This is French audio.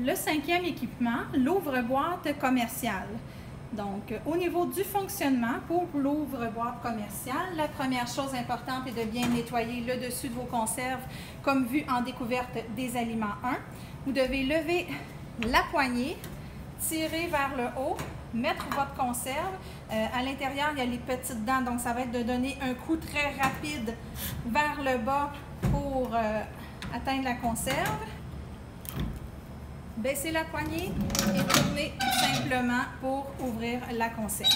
Le cinquième équipement, l'ouvre-boîte commerciale. Donc, au niveau du fonctionnement, pour l'ouvre-boîte commerciale, la première chose importante est de bien nettoyer le dessus de vos conserves, comme vu en découverte des aliments 1. Vous devez lever la poignée, tirer vers le haut, mettre votre conserve. Euh, à l'intérieur, il y a les petites dents, donc ça va être de donner un coup très rapide vers le bas pour euh, atteindre la conserve. Baissez la poignée et tournez simplement pour ouvrir la conserve.